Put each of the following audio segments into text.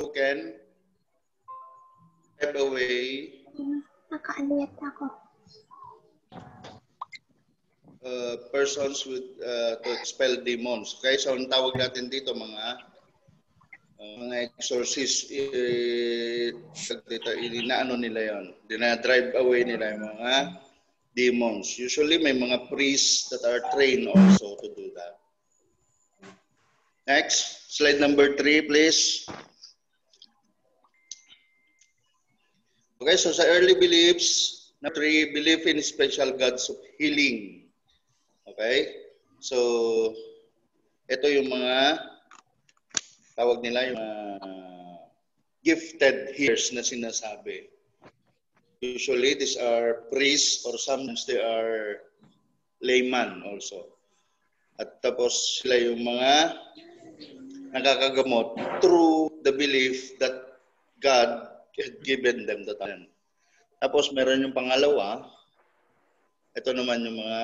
who can drive away Nakaaliyat ako. uh, persons with uh, to expel demons. Okay, so ang tawag natin dito mga uh, mga exorcist eh, dito inaano nila 'yon. Dina-drive away nila yung mga demons. Usually may mga priests that are trained also to do that. Next, slide number three, please. Okay, so sa early beliefs, number three, belief in special gods of healing. Okay? So, ito yung mga tawag nila yung uh, gifted healers na sinasabi. Usually, these are priests or sometimes they are layman also. At tapos sila yung mga nakakagamot through the belief that God given them the talent. Tapos meron yung pangalawa, ito naman yung mga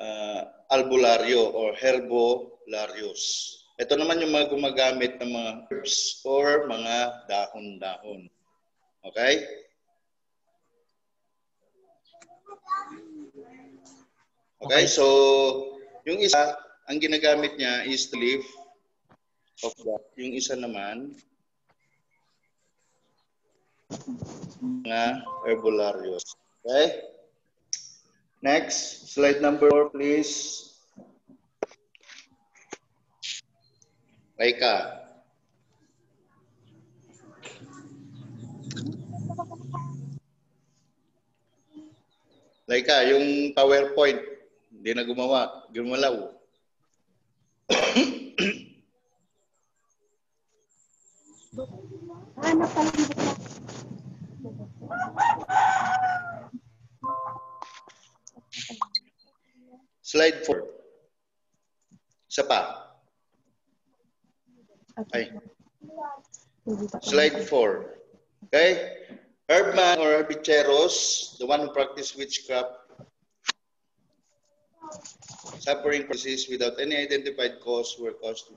uh, albularyo or herbolarios. Ito naman yung mga gumagamit ng mga herbs or mga dahon-dahon. Okay? Okay, so yung isa, ang ginagamit niya is the leaf of that. Yung isa naman, mga herbolarios. Okay? Next, slide number four, please. Laika. Laika, yung PowerPoint, hindi na gumawa, gumalaw. Ano pa Slide 4. Isa pa. Ay. Slide 4. Okay? Herbman or herbicheros, the one who practice witchcraft, suffering disease without any identified cause were caused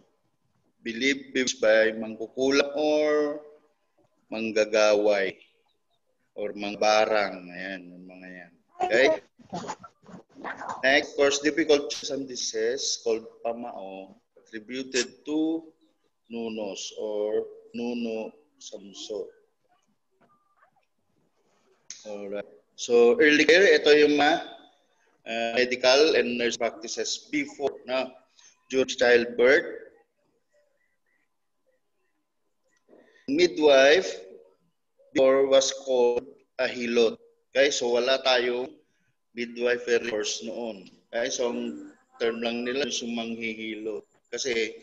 believed by mangkukulam or manggagaway or mangbarang. Ayan, yung mga yan. Okay? Next, course, difficult some disease called pamao attributed to Nunos or Nuno Samso. Alright. So, early care, ito yung mga uh, medical and nurse practices before na during childbirth. Midwife before was called a hilot. Okay, so wala tayong midwifery course noon. Okay, so ang term lang nila yung manghihilot. Kasi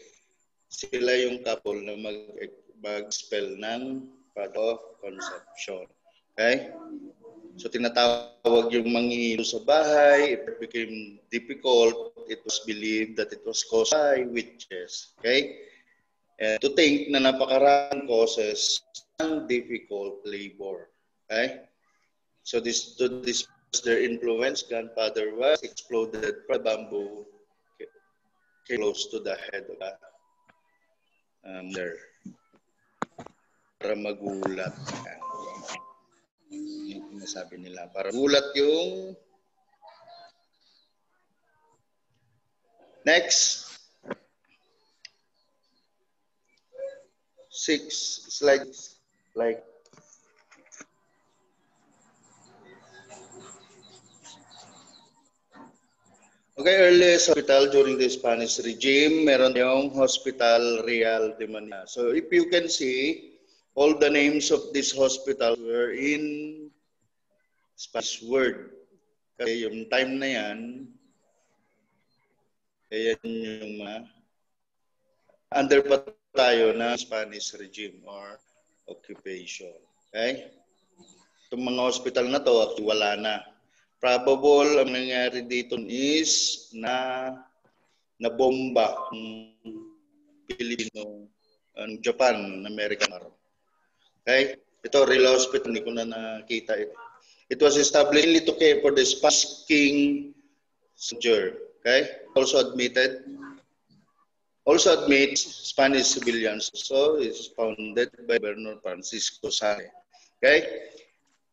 sila yung couple na mag, mag-spell ng part of conception. Okay? So tinatawag yung manghihilo sa bahay. It became difficult. It was believed that it was caused by witches. Okay? And to think na napakaraming causes difficult labor. Okay? So this to this their influence, grandfather was exploded from bamboo close to the head of the um, there para magulat. Yung sinasabi nila. Para gulat yung Next. Six slides like Okay, earliest hospital during the Spanish regime, meron yung Hospital Real de Manila. So if you can see, all the names of this hospital were in Spanish word. Kasi yung time na yan, ayan yung mga under pa tayo na Spanish regime or occupation. Okay? Itong mga hospital na to, wala na. Probable ang nangyari dito is na na bomba ng Pilipino ang Japan, American Army. Okay? Ito, real hospital, hindi ko na nakita ito. It was established to care for the Spanish king soldier. Okay? Also admitted. Also admits Spanish civilians. So it's founded by Bernard Francisco Sane. Okay?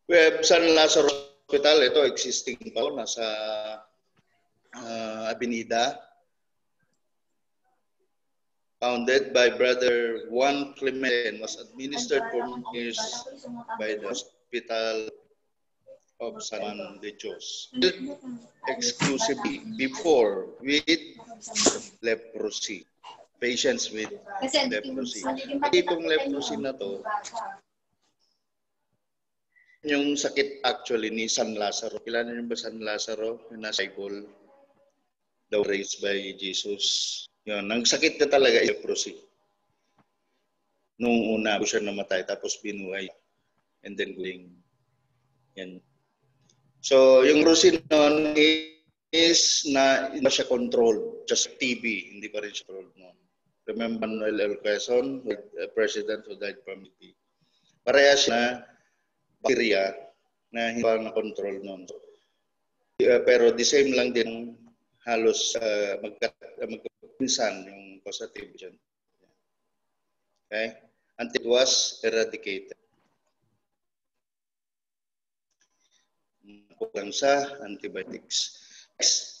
We have San Lazaro Hospital. Ito existing pa. Nasa uh, Avenida. Founded by Brother Juan Clemente and was administered for years by the Hospital of San Juan de Dios. Exclusively before with leprosy. Patients with leprosy. Itong leprosy na to, yung sakit actually ni San Lazaro. Kilala niyo ba San Lazaro? Yung nasa Bible, daw raised by Jesus. Yun, ang sakit na talaga leprosy. Nung una siya namatay, tapos binuhay. And then going. Yan. So, yung leprosy noon is na hindi siya controlled. Just TB, hindi pa rin siya controlled noon. Remember Manuel L. Quezon, president who died from TB. Parehas na bacteria na hindi pa na-control noon. Uh, pero the same lang din halos uh, magka, uh, magkapinsan yung positive dyan. Okay? Until it was eradicated. Kulang sa antibiotics. Next.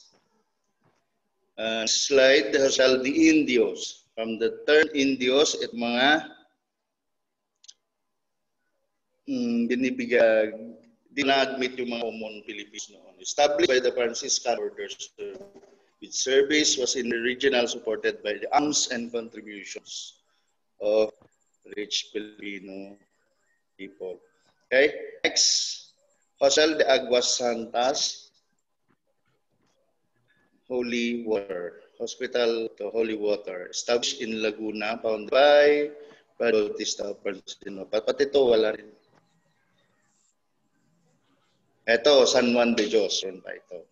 Uh, slide has the Indios. From the term Indios, it mga mm, binibigay, dinadmit yung mga common Philippines noon. Established by the Franciscan orders, which service was in the regional supported by the arms and contributions of rich Filipino people. Okay, next, Josel de Aguas Santas, Holy Water, Hospital to Holy Water, established in Laguna, founded by Padre Bautista Francino. Pati ito, wala rin. Ito, San Juan de Dios, rin pa ito.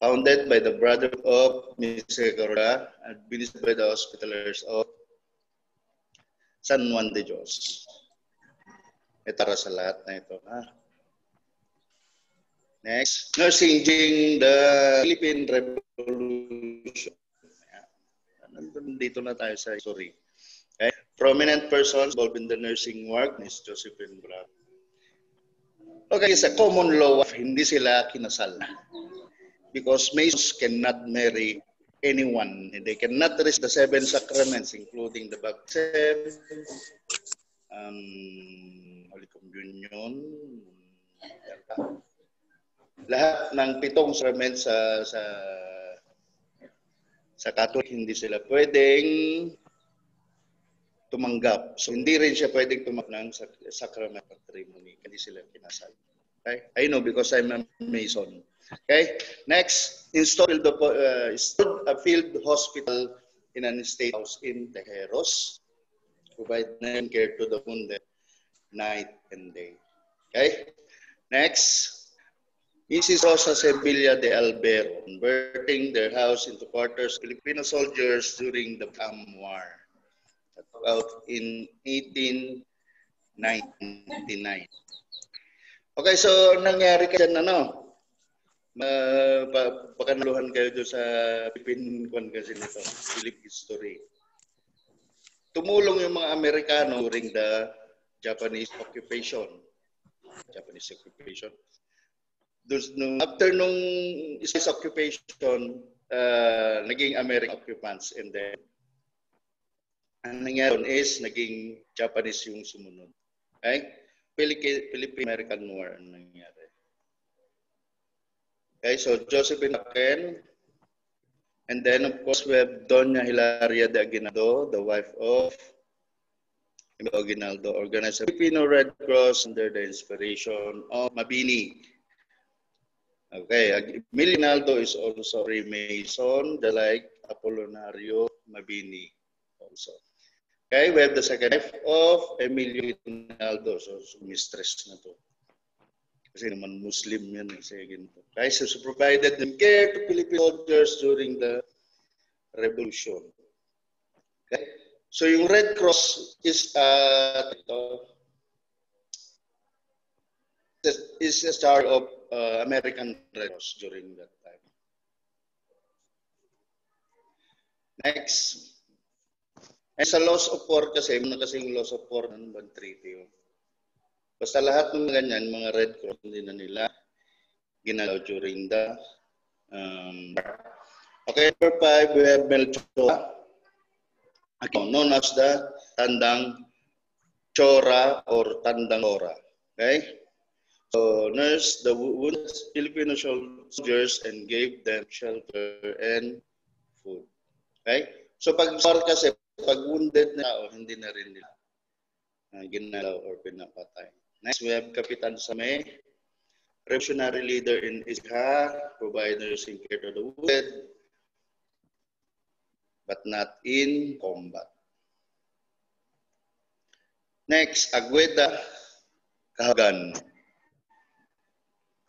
Founded by the brother of Misericordia, administered by the hospitalers of San Juan de Dios. Ito sa lahat na ito. Ha? Next, nursing the Philippine Revolution. Nandito na tayo sa history. Okay? Prominent persons involved in the nursing work is Josephine Brown. Okay, sa common law, hindi sila kinasal. Because Masons cannot marry anyone. They cannot risk the seven sacraments, including the baptism, um, Holy Communion, lahat ng pitong sacrament sa sa sa Catholic hindi sila pwedeng tumanggap. So hindi rin siya pwedeng tumanggap ng sacrament ceremony. Hindi sila kinasal. Okay? I know because I'm a Mason. Okay? Next, installed the uh, installed a field hospital in an state house in Tejeros. Provide care to the wounded night and day. Okay? Next, Mrs. Rosa Sevilla de Albero, converting their house into quarters Filipino soldiers during the Pam War out in 1899. Okay, so nangyari ka dyan, ano? Uh, pa, pakanaluhan kayo doon sa Pipinkuan kasi nito, Philip history. Tumulong yung mga Amerikano during the Japanese occupation. Japanese occupation. Nung, after nung Japanese occupation, uh, naging American occupants and then ang nangyari is naging Japanese yung sumunod. Okay? Philippine-American War ang nangyari. Okay, so Josephine Aken, and then of course we have Doña Hilaria de Aguinaldo, the wife of Aguinaldo, organized Filipino Red Cross under the inspiration of Mabini. Okay, Milinaldo is also a Mason, the like Apollonario Mabini also. Okay, we have the second wife of Emilio Rinaldo. So, mistress na to. Kasi naman Muslim yan eh. Say ganito. Okay, so, so provided them care to Philippine soldiers during the revolution. Okay? So yung Red Cross is uh, is a star of uh, American Red during that time. Next. Eh, sa loss of war kasi, muna kasi yung loss of war ng bang treaty yun. Basta lahat ng ganyan, mga Red Cross, hindi na nila ginalaw during the um, Okay, number five, we have Melchora, okay, known as the Tandang Chora or Tandang Ora. Okay? So, nurse the wounded Filipino soldiers and gave them shelter and food. Okay? So, pag kasi, pag wounded na tao, hindi na rin nila uh, ginalaw or pinapatay. Next, we have Kapitan Same, revolutionary leader in Isha, provide nursing care to the wounded, but not in combat. Next, Agueda Kahagan.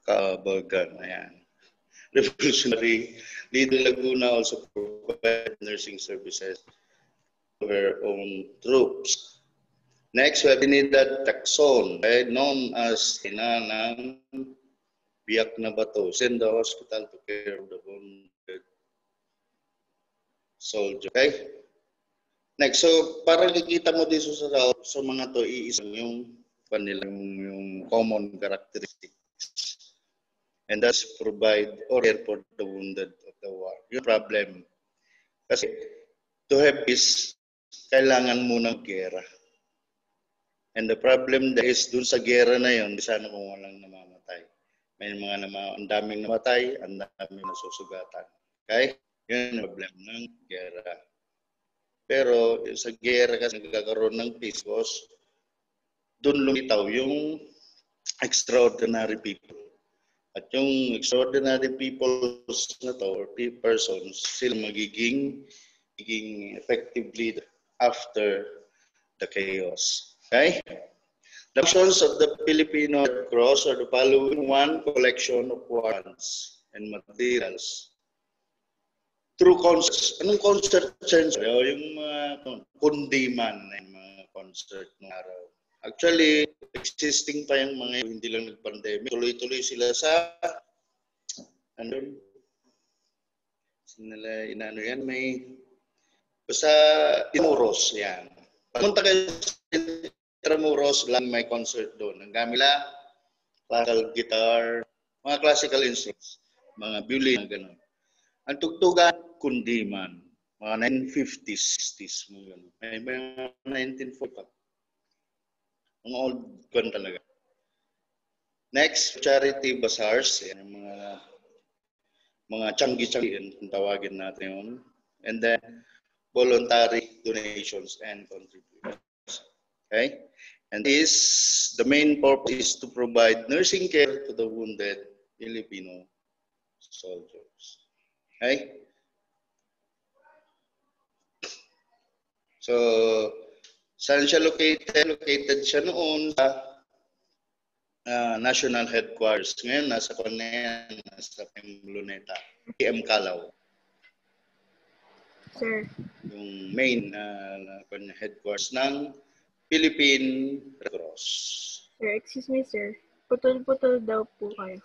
Kabagan, ayan. Revolutionary leader Laguna also provide nursing services to her own troops. Next, we have Trinidad Taxon, okay, known as ina ng Biyak na Bato. Send the hospital to care of the wounded soldier. Okay? Next, so para nakikita mo dito sa, sa mga to, iisang yung kanila yung, yung common characteristics. And thus provide or care for the wounded of the war. Yung problem. Kasi to have peace, kailangan mo ng gera. And the problem that is dun sa gera na yon, sana kung walang namamatay. May mga nama, ang daming namatay, ang daming nasusugatan. Okay? Yun ang problem ng gera. Pero sa gera kasi nagkakaroon ng peace because doon lumitaw yung extraordinary people. At yung extraordinary people na to or persons, sila magiging, magiging effective leader after the chaos. Okay? The functions of the Filipino Red Cross are the following one collection of funds and materials through concerts. Anong concert sense? Yung mga uh, kundiman ng mga concert ng araw. Actually, existing pa yung mga hindi lang nag-pandemic. Tuloy-tuloy sila sa ano nila inano yan may basta Intramuros yan. Pumunta kayo sa Intramuros lang may concert doon. Ang gamit nila classical guitar, mga classical instruments, mga violin, gano'n. Ang tugtugan, kundiman. Mga 1950s, 60s, mga ganun. May mga 1940 Mga old gun talaga. Next, charity bazaars. Yan, mga mga changi-changi kung tawagin natin yun. And then, voluntary donations and contributions. Okay? And this, the main purpose is to provide nursing care to the wounded Filipino soldiers. Okay? So, saan siya located? Located siya noon sa uh, national headquarters. Ngayon, nasa Conan, nasa Luneta, PM Calaw. Sir. Yung main uh, headquarters ng Philippine Red Cross. Sir, excuse me, sir. Putol-putol daw po kayo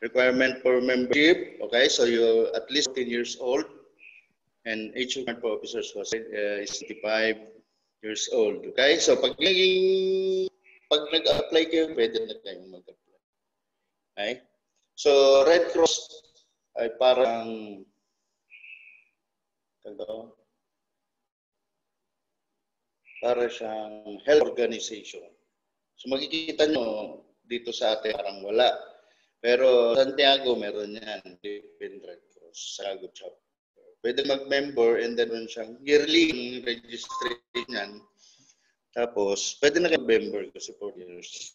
requirement for membership. Okay, so you're at least 10 years old and age requirement for officers was uh, is 65 years old. Okay, so pag naging pag nag-apply kayo, pwede na kayong mag-apply. Okay? So, Red Cross ay parang ano, para siyang health organization. So makikita nyo dito sa atin parang wala. Pero Santiago, meron yan. Philippine Red Cross, Santiago chapter. Pwede mag-member and then meron siyang yearly registration yan. Tapos, pwede na member kasi 4 years.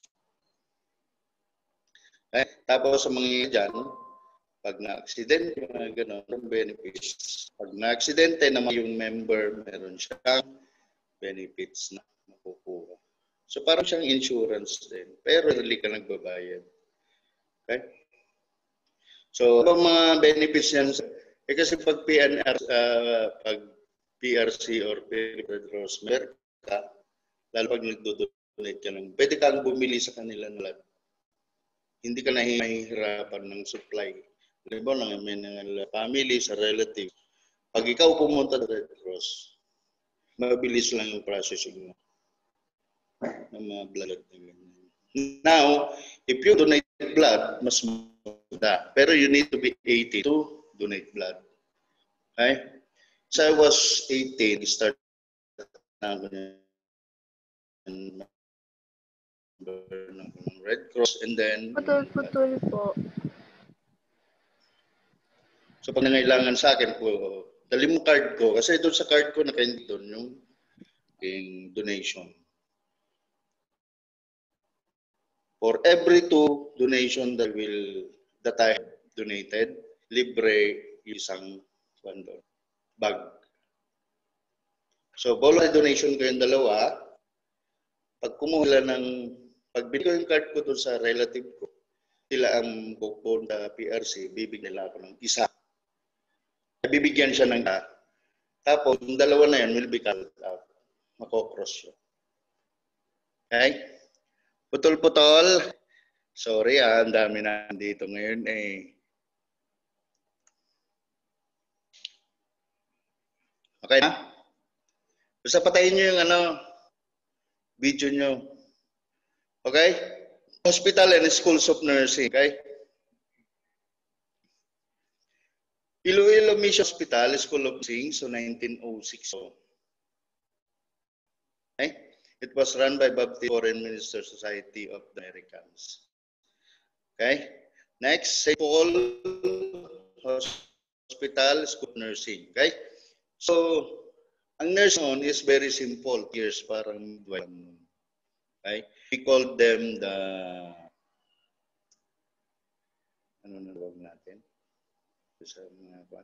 Eh, tapos sa mga dyan, pag na-accident, mga ganun, benefits. Pag na-accidente naman yung member, meron siyang benefits na makukuha. So parang siyang insurance din. Pero really ka nagbabayad. Okay? So, ano mga benefits niyan? Eh kasi pag PNR, uh, pag PRC or Cross, meron ka, lalo pag nagdo-donate ka ng, pwede kang bumili sa kanila ng lab. Hindi ka nahihirapan ng supply. Diba, ng may ng family, sa relative. Pag ikaw pumunta sa Red Cross, mabilis lang yung processing mo ng mga blood na ganyan. Now, if you donate blood, mas maganda. Pero you need to be 80 to donate blood. Okay? So I was 18, start na ako ng Red Cross and then Putol-putol po. So pag nangailangan sa akin po, dali mo card ko kasi doon sa card ko nakaindi doon yung, yung donation. For every two donation that will that I donated, libre isang bundle, bag. So, voluntary donation ko yung dalawa. Pag kumuha ng, pag binigay ko yung card ko doon sa relative ko, sila ang pupunta PRC, bibigyan nila ako ng isa. Bibigyan siya ng isa. Tapos, yung dalawa na yan will be cut out. Makokross yun. Okay? Putol-putol. Sorry ah, ang dami na dito ngayon eh. Okay na? Basta patayin nyo yung ano, video nyo. Okay? Hospital and Schools of Nursing. Okay? Iloilo Mission Hospital, School of Nursing, so 1906. Okay? It was run by Baptist Foreign Minister Society of the Americans. Okay? Next, St. Paul Hospital, School of Nursing. Okay? So, ang nurse noon is very simple. Years parang midwife. Okay? We called them the ano na tawag natin? Sa mga kwan.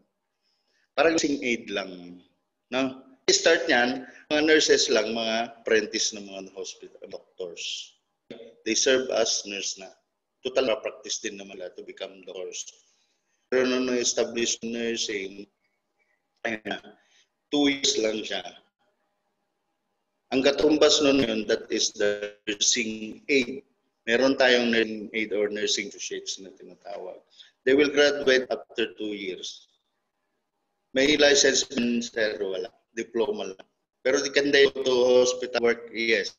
Parang sing aid lang. No? Start niyan, mga nurses lang, mga apprentice ng mga hospital doctors. They serve as nurse na. Total practice din naman to become doctors. Pero nung na-establish nursing, ayun two years lang siya. Ang katumbas nun yun, that is the nursing aid. Meron tayong nursing aid or nursing associates na tinatawag. They will graduate after two years. May license din pero wala. Diploma lang. Pero di can they go to hospital work? Yes.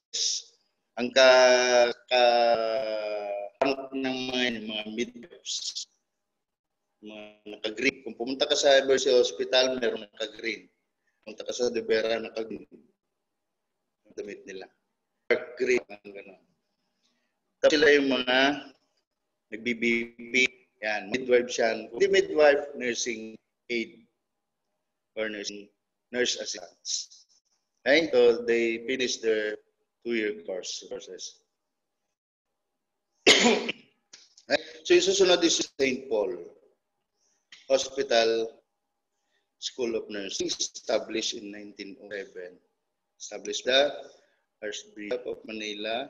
Ang ka, ka ng mga, mga midwives, mga naka-green. Kung pumunta ka sa Emergency Hospital, meron naka-green. Punta ka sa De Vera, naka damit nila. Dark green, ang gano'n. Tapos sila yung mga nagbibibi, yan, midwife siya. Hindi midwife, nursing aid or nursing, nurse assistants. Okay? So they finish their two-year course courses. okay? So yung susunod is St. Paul Hospital School of Nursing established in 1907. Established the Archbishop of Manila,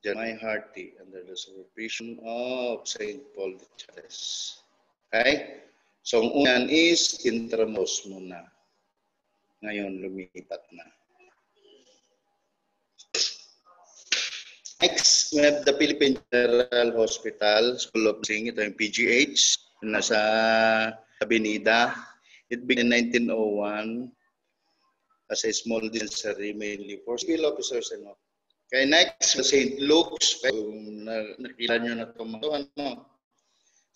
Janay Harty, under the supervision of St. Paul de Chares. Okay? So, ang unan is Intramos muna. Ngayon, lumipat na. Next, we have the Philippine General Hospital, School of Nursing. Ito yung PGH. Nasa Avenida. It began in 1901 as a small dispensary mainly for skill officers and all. Okay, next, St. Luke's. Kung nakita nyo na ito, ano,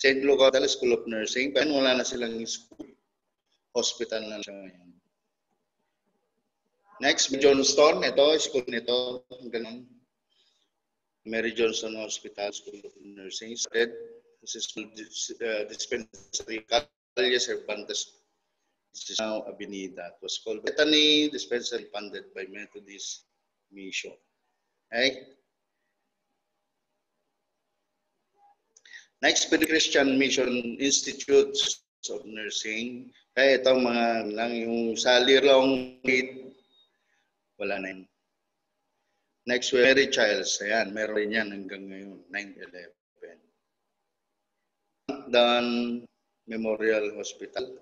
St. Luke Hospital School of Nursing. Pero wala na silang school. Hospital na siya ngayon. Next, Johnston. Ito, school nito. Ganun. Mary Johnson Hospital School of Nursing. This is uh, dispensary Calle Cervantes. This is now Avenida. It was called Bethany Dispensary funded by Methodist Mission. Okay? Next, Christian Mission Institute of Nursing. Kaya itong mga lang yung Sally Long Need, wala na yun. Next, Mary Childs. Ayan, meron yan hanggang ngayon, 9-11. Done Memorial Hospital.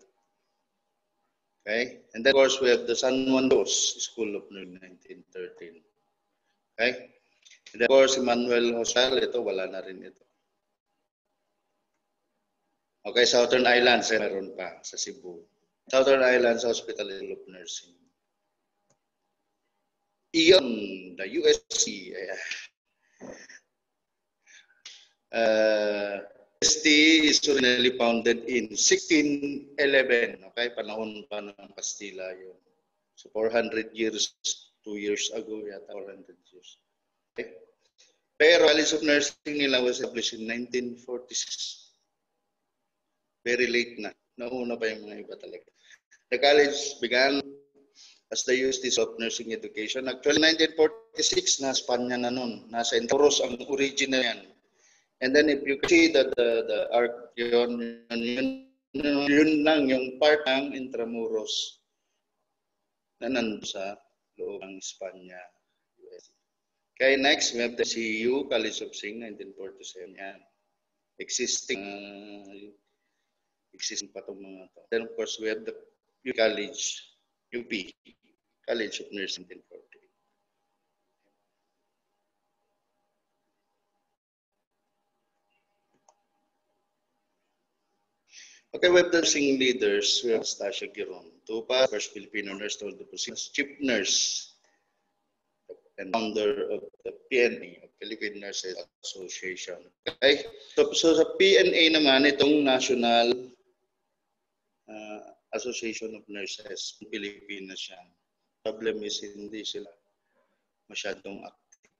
Okay? And then, of course, we have the San Juan Dos School of Nursing 1913. Okay? And then, of course, Emmanuel Hospital, ito, wala na rin ito. Okay, Southern Islands, eh, meron pa sa Cebu. Southern Islands Hospital of Nursing. Iyon, the USC. Uh, UST is originally founded in 1611. Okay, panahon pa ng Kastila yun. So 400 years, 2 years ago yata, 400 years. Okay. Pero College of Nursing nila was established in 1946. Very late na. Nauna pa yung mga iba talaga. The college began as the Justice of Nursing Education. Actually, 1946, na Spanya na nun. Nasa Intoros ang original yan. And then if you see that the, the arc, yun, yun, yun, yun lang yung part ng Intramuros na nandun sa loob ng Espanya. Okay, next, we have the CU, College of Sing, 1947. Yan. Existing, uh, existing pa itong mga to. Then, of course, we have the College, UP, College of Nursing, 1940. Okay, we have the nursing leaders. We have Stasha Giron. Tupa, first Filipino nurse to the position as chief nurse and founder of the PNA, Philippine Nurses Association. Okay? So, so sa PNA naman, itong National uh, Association of Nurses, Pilipinas yan. Problem is hindi sila masyadong active.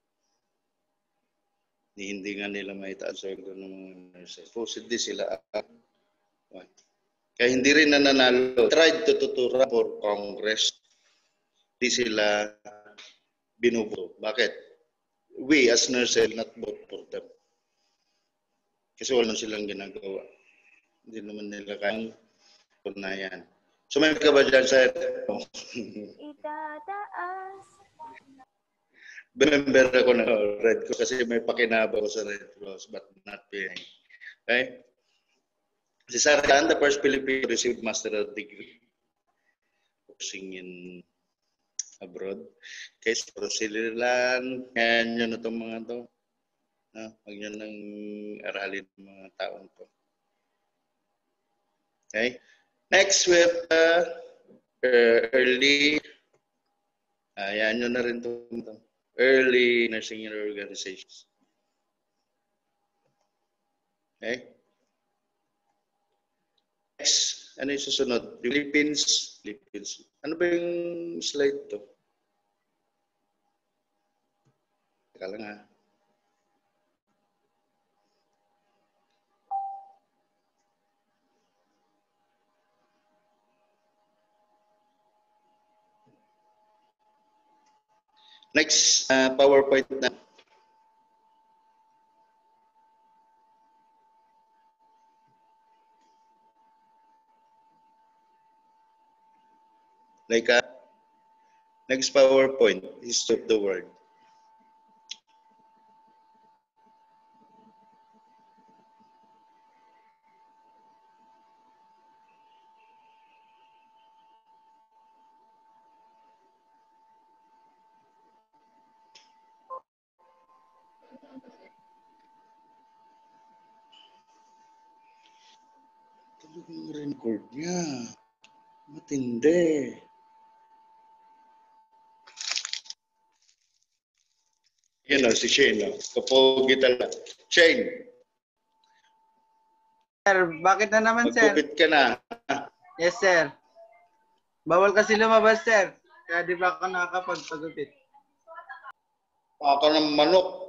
Hindi nga nila may taas ng mga nurses. Supposedly sila active kaya hindi rin nananalo. Tried to tutura for Congress. Hindi sila binubo. Bakit? We as nurses not vote for them. Kasi wala silang ginagawa. Hindi naman nila kayang yan. So may ka ba dyan sa Itataas. Member ako ng Red Cross kasi may pakinaba ko sa Red Cross but not paying. Okay? Si Sarah Khan, the first Filipino received master's degree coaching in abroad. Kay Rosililan, yan yun na itong mga to. No? Huwag nyo nang aralin mga taong to. Okay? Next, have uh, early, ayan uh, nyo na rin ito. Early nursing organizations. Okay? Next, ano yung susunod? Philippines. Philippines. Ano ba yung slide to? Teka lang ha. Next, uh, PowerPoint na. Like a next PowerPoint is of the world. Record niya. Matindi. Yan o, si Shane. O. Kapogi talaga. Shane, Sir, bakit na naman, sir? magkupit ka na. Yes, sir. Bawal kasi lumabas, sir. Kaya di ba ako nakakapagpagupit? Ako ng manok.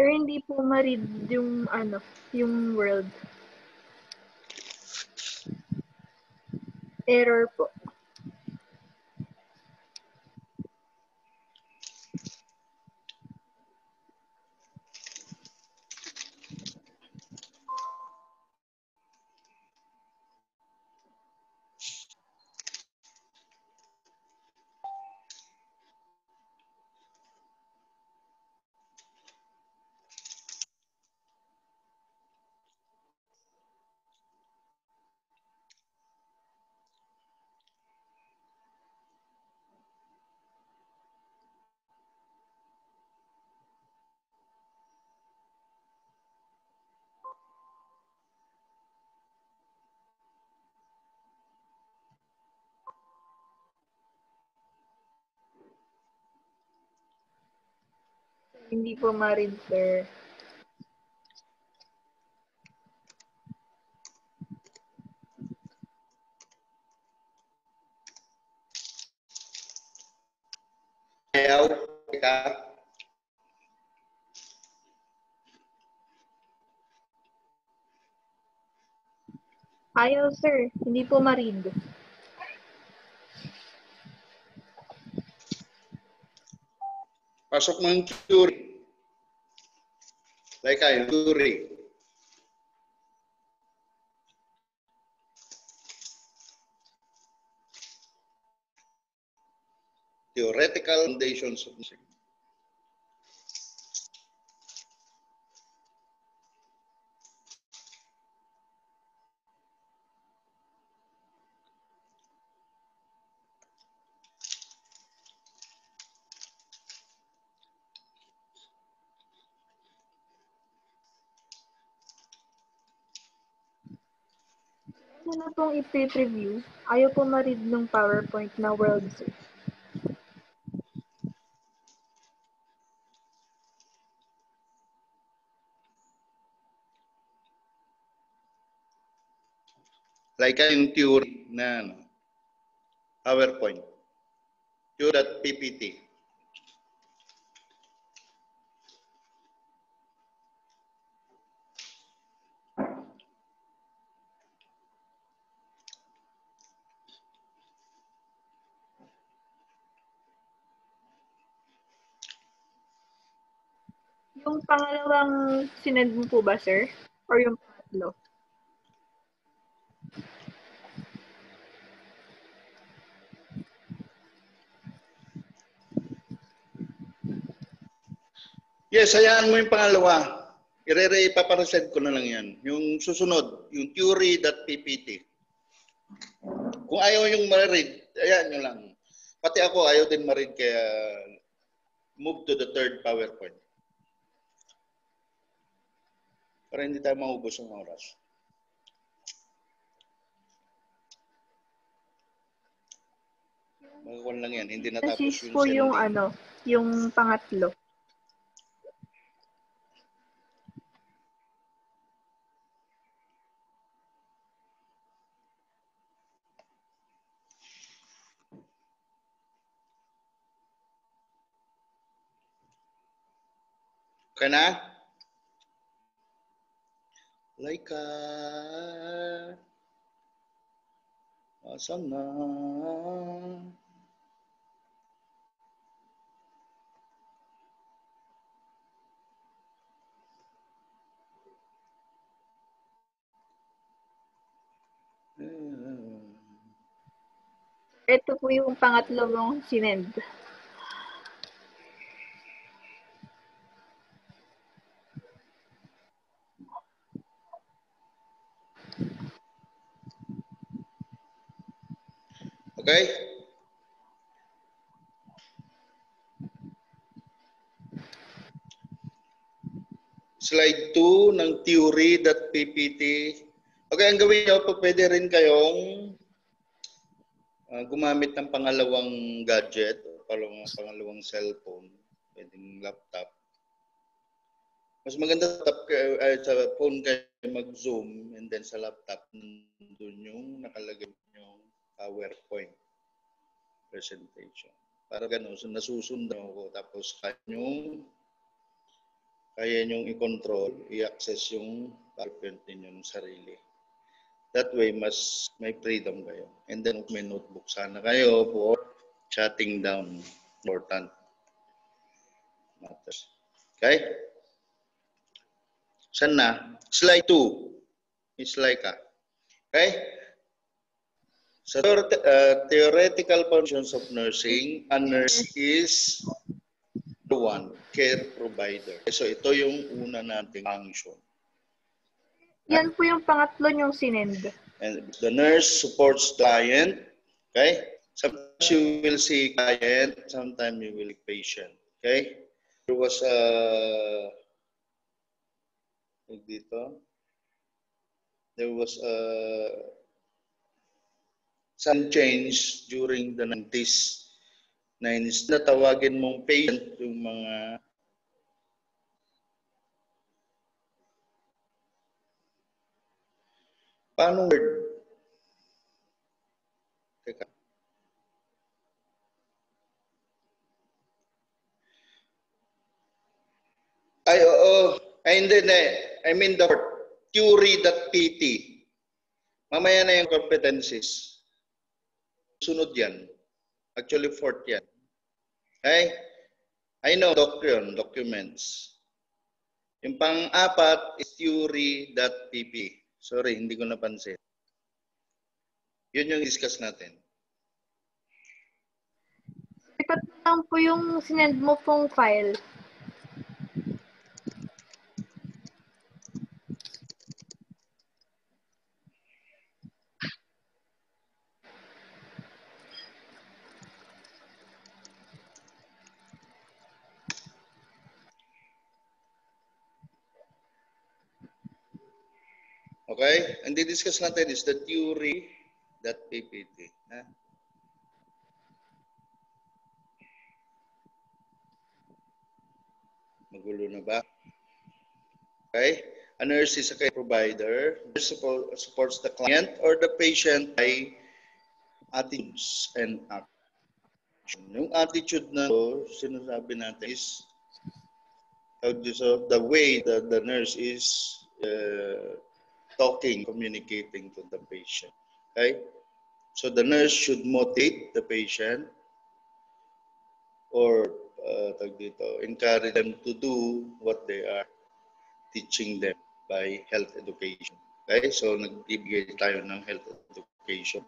Pero hindi po ma-read yung ano, yung world. Error po. Hindi po ma-read, sir. Ayaw ka. Ayaw, sir. Hindi po ma-read. Pasok mo yung theory. Like kayo, theory. Theoretical foundations of music. Pong i-preview? Ayaw po ma-read ng PowerPoint na world, sir. Like yung theory na ano, PowerPoint. Theory.ppt. Yung pangalawang sinend mo po ba, sir? Or yung pangatlo? Yes, hayaan mo yung pangalawa. Irere, ipaparasend ko na lang yan. Yung susunod, yung theory.ppt. Kung ayaw yung ma-read, ayan nyo lang. Pati ako, ayaw din ma-read kaya move to the third PowerPoint. Para hindi tayo maubos ng oras. Magawan lang yan, hindi natapos yung po yung ano, yung pangatlo. Okay na? Laika. Asan na? Ito po yung pangatlo mong sinend. Okay? Slide 2 ng theory.ppt. Okay, ang gawin nyo, pwede rin kayong ah, gumamit ng pangalawang gadget o pangalawang, cellphone, pwedeng laptop. Mas maganda kayo, ay, sa phone kayo mag-zoom and then sa laptop nandun yung nakalagay PowerPoint presentation. Para ganun, so nasusundan ko tapos nyo, kaya nyo i-control, i-access yung PowerPoint ninyo ng sarili. That way, mas may freedom kayo. And then, may notebook sana kayo for chatting down. Important matters. Okay? Saan na? Slide 2. It's like a. Okay? Sa uh, theoretical functions of nursing, a nurse is the one, care provider. So ito yung una nating function. Yan po yung pangatlo yung sinend. And the nurse supports client. Okay? Sometimes you will see client, sometimes you will see patient. Okay? There was a dito. There was a some change during the 90s na instead na mong patient yung mga paano word Teka. Ay, oo. Ay, hindi, hindi. I mean the theory.pt. Mamaya na yung competencies. Sunod yan. Actually, fourth yan. Okay? I know, doc yun, documents. Yung pang-apat is theory.pp. Sorry, hindi ko napansin. Yun yung discuss natin. Ipat po yung sinend mo pong file. Okay? Ang di-discuss natin is the theory.ppt. Ha? Magulo na ba? Okay? A nurse is a care provider. Suppo- supports the client or the patient by attitudes and action. Yung attitude na sinasabi natin is the way that the nurse is uh, talking, communicating to the patient. Okay? So the nurse should motivate the patient or uh, encourage them to do what they are teaching them by health education. Okay? So nagbibigay tayo ng health education.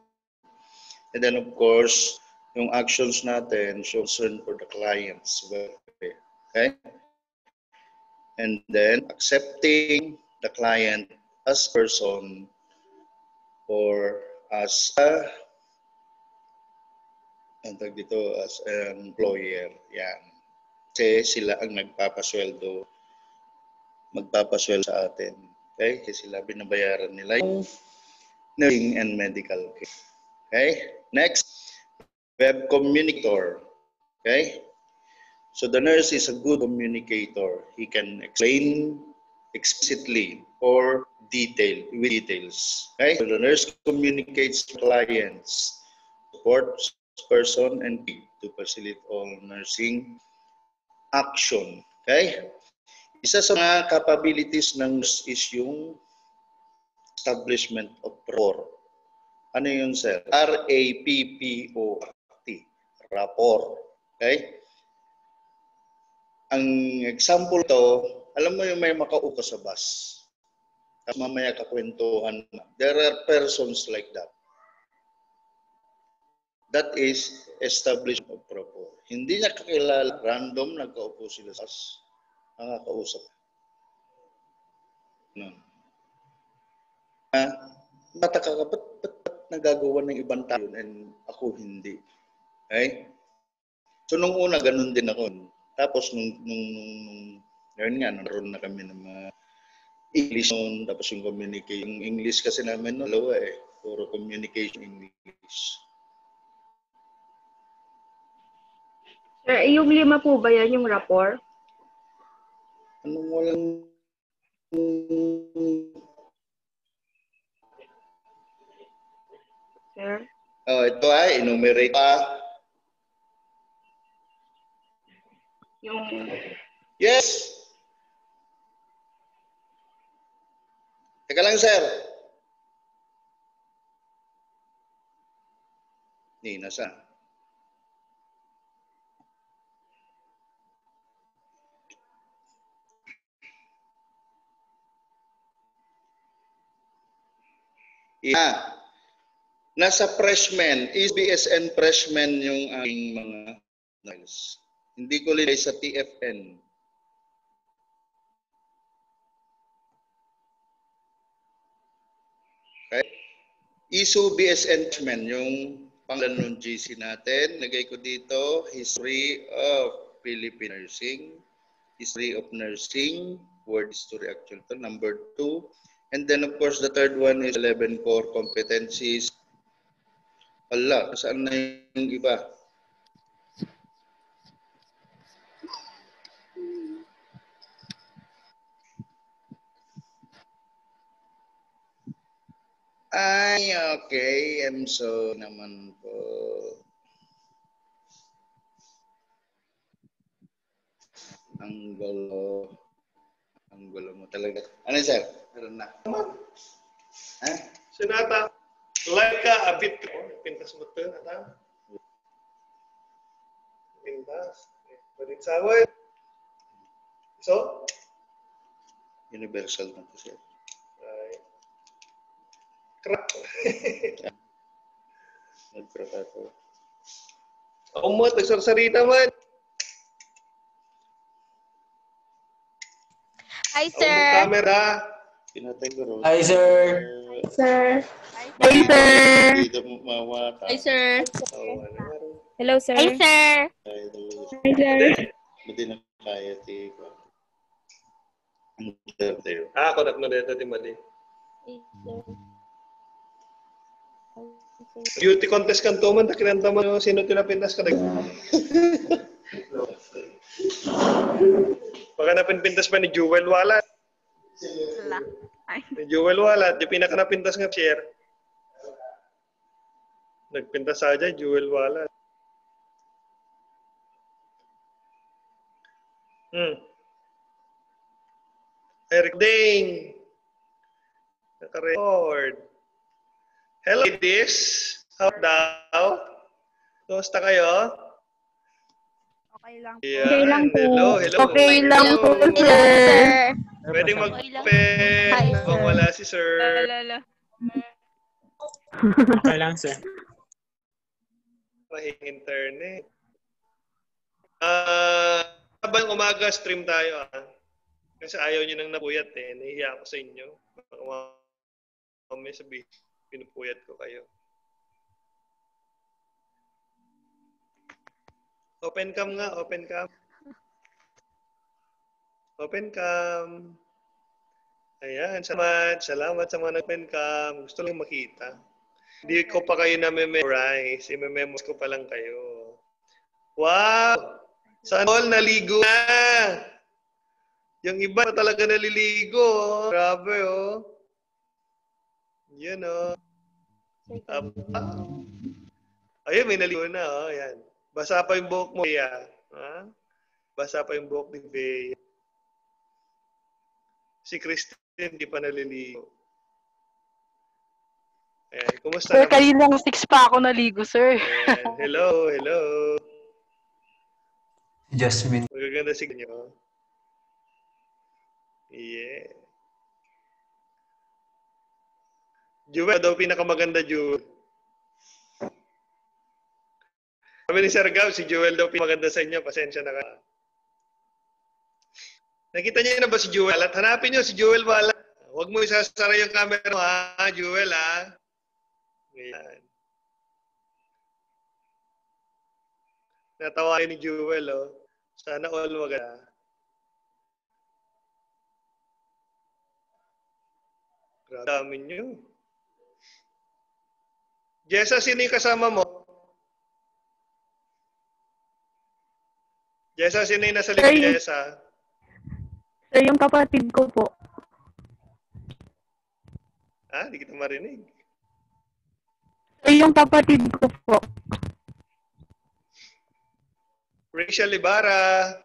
And then of course, yung actions natin should concern for the client's welfare. Okay? And then accepting the client as person or as a ang tawag dito as an employer. Yan. Kasi sila ang nagpapasweldo magpapasweldo sa atin. Okay? Kasi sila binabayaran nila yung nursing and medical care. Okay? Next, web communicator. Okay? So the nurse is a good communicator. He can explain explicitly or detail with details. Okay? So the nurse communicates to clients, supports person and to facilitate all nursing action. Okay? Isa sa mga capabilities ng is yung establishment of rapport. Ano yun, sir? R-A-P-P-O-R-T. Rapport. Okay? Ang example to, alam mo yung may makaupo sa bus. Tapos mamaya kakwentuhan. There are persons like that. That is establishment of rapport. Hindi niya kakilala, random, nagkaupo sila sa bus. Nakakausap. No. Ah, bata ka, ba't, ba't, ba't nagagawa ng ibang tao and ako hindi? Okay? So nung una, ganun din ako. Tapos nung, nung, nung ngayon nga, naroon na kami ng mga English noon, tapos yung communication. Yung English kasi namin, no, dalawa eh. Puro communication English. Sir, yung lima po ba yan yung rapport? Anong walang... Sir? Oh, ito ay, enumerate pa. Yung Yes! Teka lang, sir. Ni, nasa? Yeah. Nasa freshman, is BSN freshman yung aking mga files. Hindi ko linay sa TFN. Okay? ISO BSN freshman, yung pangalan ng GC natin. Lagay ko dito, history of Philippine nursing, history of nursing, word history actual to, number two. And then of course, the third one is 11 core competencies. Ala, saan na yung iba? Ay, okay. I'm so naman po. Ang gulo. Ang gulo mo talaga. Ano sir? Meron na. Ha? Sinata, like ka, abit ko. Pintas mo ito, nata. Pintas. Pwede sawit. So, Universal na to sir. Ay, crack. Nagpraka ko. Umot, nagsarsarita man. Hi, Umot sir. camera. Pinatay ko rin. Hi, sir. Sir. Hi, sir. Hi, sir. Nga rin. Hello, sir. Hi, sir. Hi, sir. Hindi na kaya ti ko. Ang. Ah, ako na dito, di mali. Beauty contest kan to man, takinanta man yung sino tinapintas ka. Baka napinpintas pa ni Jewel Wala. Wala. Ni Jewel Wala, di pinaka napintas nga share. Nagpintas dyan, Jewel Wala. Hmm. Eric Dane. Naka-record. Hello, ladies. How daw? Kumusta kayo? Okay lang po. Yeah. Okay lang po. Hello, hello. Okay lang po, sir. Pwedeng Okay mag-pen Hi, kung wala si sir. Lala. Okay lang, sir. Mahing internet. Ah, habang umaga stream tayo ah. Kasi ayaw niyo nang napuyat eh. Nahihiya ako sa inyo. Baka ma- mamaya sabi, pinupuyat ko kayo. Open cam nga, open cam. Open cam. Ayan, salamat. Salamat sa mga nag-open cam. Gusto lang makita. Hindi ko pa kayo na-memorize. I-memorize ko pa lang kayo. Wow! Sana all naligo na! Yung iba talaga naliligo. Grabe, oh. Yan, oh. Aba. Ayun, may naligo na, oh. Yan. Basa pa yung buhok mo, Bea. Ha? Basa pa yung buhok ni Bea. Si Christine, hindi pa naliligo. Ayan, kumusta Sir, naman? kaninang six pa ako naligo, sir. Ayan. Hello, hello. Jasmine. Magaganda si inyo. Yeah. Jewel daw pinakamaganda, Jewel. Sabi ni Sir Gab, si Jewel daw pinakamaganda sa inyo. Pasensya na ka. Nakita niyo na ba si Jewel? At hanapin niyo si Jewel Bala. Huwag mo isasara yung camera mo, ha, Jewel, ha? Ayan. Natawain ni Jewel, oh. Sana all maganda. Grabe dami nyo. Jessa, sino yung kasama mo? Jessa, sino yung nasa likod, Ay. Jessa? Sir, yung kapatid ko po. Ha? Hindi kita marinig. Sir, yung kapatid ko po. Rachel Ibarra.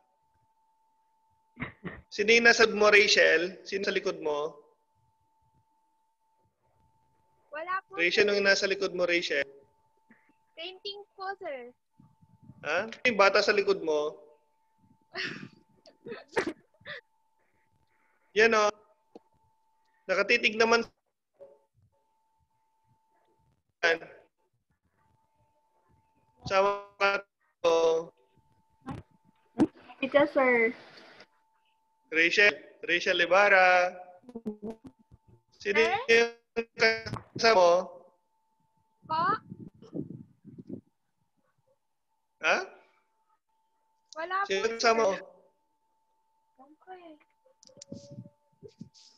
Sino yung nasa mo, Rachel? Sino sa likod mo? Wala po. Rachel, yung nasa likod mo, Rachel? Painting po, sir. Ha? Yung bata sa likod mo? Yan o. Nakatitig naman. Yan. Sama ka to. Ika, sir. Rachel. Rachel Ibarra. Sino Eh? Kasama mo? Po? Ha? Wala po, Sino kasama mo?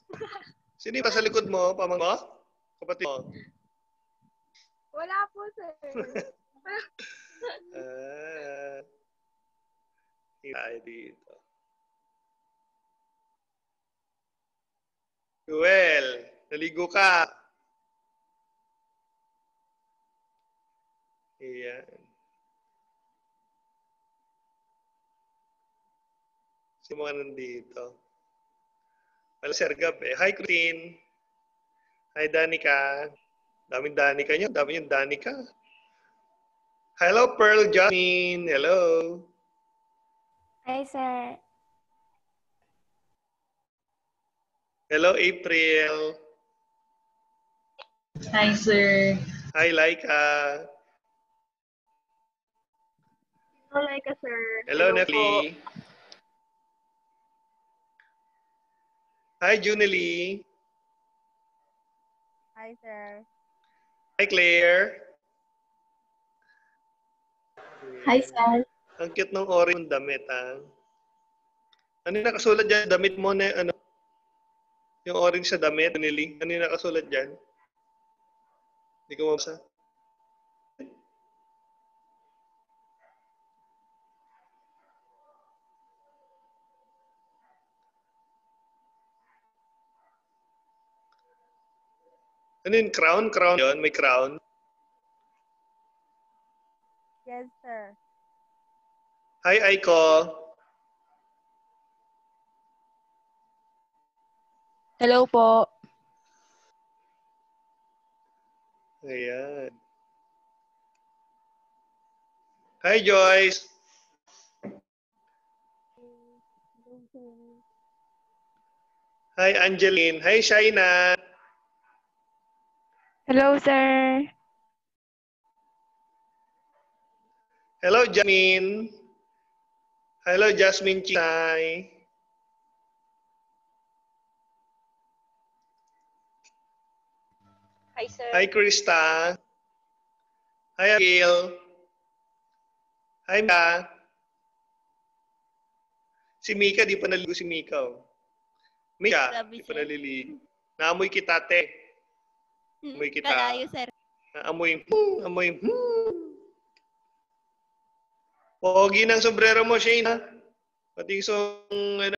Sino yung sa likod mo? Pamang mo? Kapatid mo? Wala po, sir. Ah. Hindi tayo dito. Joel, naligo ka. Ayan. Sino mga nandito? Wala Sir Gab eh. Hi, Christine. Hi, Danica. Daming Danica nyo. Dami yung Danica. Hello, Pearl Jasmine. Hello. Hi, sir. Hello, April. Hi, sir. Hi, Laika. Wala ka, sir. Hello, po. Nefli. Hi, Junely. Hi, sir. Hi, Claire. Hi, sir. Ang cute ng orange ng damit, ha? Ano yung nakasulat dyan? Damit mo na, ano? Yung orange sa damit, Junely. Ano yung nakasulat dyan? Hindi ko mabasa. Ano yun? Crown? Crown yun? May crown? Yes, sir. Hi, Aiko. Hello po. Ayan. Hi, Joyce. Hi, Angeline. Hi, Shaina. Hello, sir. Hello, Jasmine. Hello, Jasmine Chinay. Hi, sir. Hi, Krista. Hi, Abigail. Hi, Mika. Si Mika, di pa naligo si Mika. Oh. Mika, Grabe di pa naliligo. Naamoy kita, te. Amoy kita. Kalayo, sir. Amoy, hmm, amoy, hmm. Pogi ng sombrero mo, Shane, ha? Pati yung, ano,